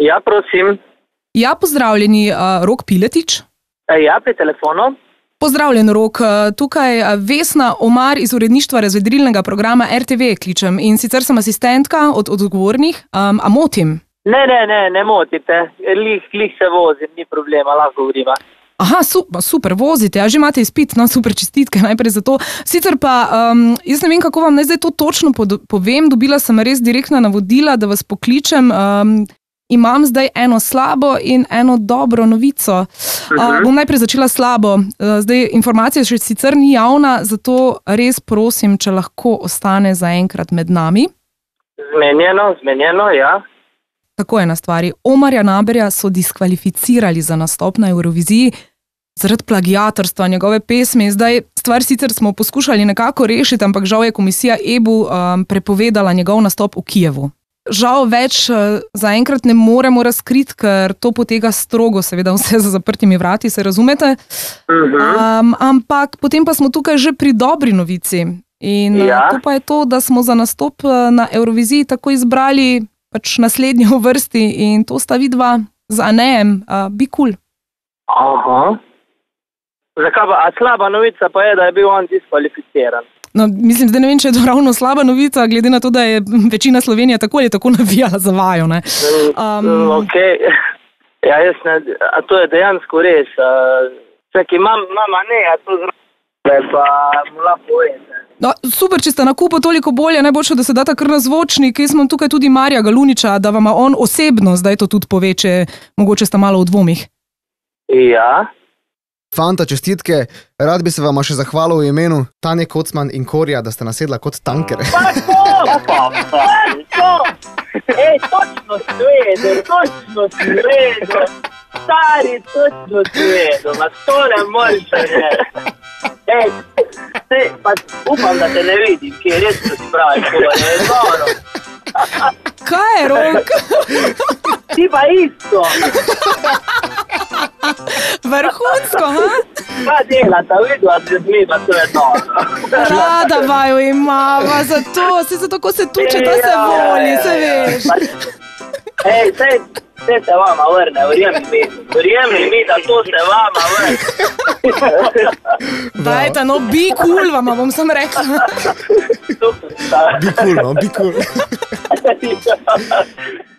Ja, prosim. Ja, pozdravljeni, uh, Rok Piletič. E, ja, pri telefonu. Pozdravljen, Rok. Uh, Tukaj uh, Vesna Omar iz uredništva razvedrilnega programa RTV kličem in sicer sem asistentka od odgovornih. Um, a motim? Ne, ne, ne, ne motite. Lih, lih se vozim, ni problema, lahko govorimo. Aha, super, super vozite, a že imate izpit, no super čestitke najprej za to. Sicer pa, um, jaz ne vem, kako vam naj zdaj to točno pod- povem, dobila sem res direktna navodila, da vas pokličem. Um, imam zdaj eno slabo in eno dobro novico. Uh, bom najprej začela slabo. Uh, zdaj informacija še sicer ni javna, zato res prosim, če lahko ostane zaenkrat med nami. Zmenjeno, zmenjeno, ja. Tako je na stvari. Omarja Naberja so diskvalificirali za nastop na Euroviziji zaradi plagiatorstva njegove pesmi. Zdaj, stvar sicer smo poskušali nekako rešiti, ampak žal je komisija EBU um, prepovedala njegov nastop v Kijevu. Žal več uh, zaenkrat ne moremo razkriti, ker to poteka strogo, seveda vse za zaprtimi vrati, se razumete. Mhm. Um, ampak potem pa smo tukaj že pri dobri novici. In ja. Ja. to pa je to, da smo za nastop eh, na Euroviziji tako izbrali pač naslednji v vrsti in to sta vidva z Anejem, uh, bi kul. Cool. Aha. Zakaj pa? A slaba novica pa je, da je bil on diskvalificiran. No, mislim, da ne vem, če je to ravno slaba novica, glede na to, da je večina Slovenije tako ali tako navijala za vajo. ne. Um, Um, okay. Ja, jaz ne, a to je dejansko res. Čakaj, imam, imam, a ne, a to zraven, pa mu lahko povete. No, super, če ste na kupu, toliko bolje, najboljše, da se data kar na zvočnik. Jaz imam tukaj tudi Marja Galuniča, da vam on osebno zdaj to tudi pove, če mogoče ste malo v dvomih. Ja. Fanta, čestitke, rad bi se vam še zahvalil v imenu Tanje Kocman in Korja, da ste nasedla kot tanker. Pa to, pa to. Ej, točno si vedel, točno si vedel. Stari, točno si vedel, ma to ne moreš reči. Ej, te, pa upam, da te ne vidim, ki je res to si pravi, to je noro. Kaj je rok? Ti pa isto, Vrhunsko, ha? kaj delata, videla si z njima, to je noro. Rada vaju imava, zato se zato, ko se tuče, to se voli, se veš. Ej, sej, sej se vama vrne, verjemi mi, verjemi mi, da to se vama vrne. Dajte, no, bi kul cool, vam bom sam rekla. Super, stari. Bi kul, no, bi kul.